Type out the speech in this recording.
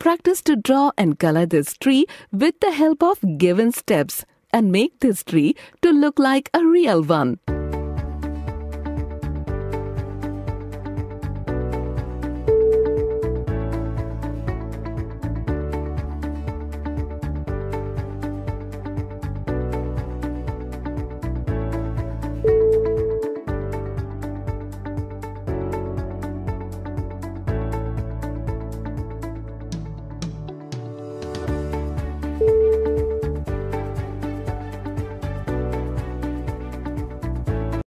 practice to draw and color this tree with the help of given steps and make this tree to look like a real one.